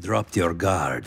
dropped your guard.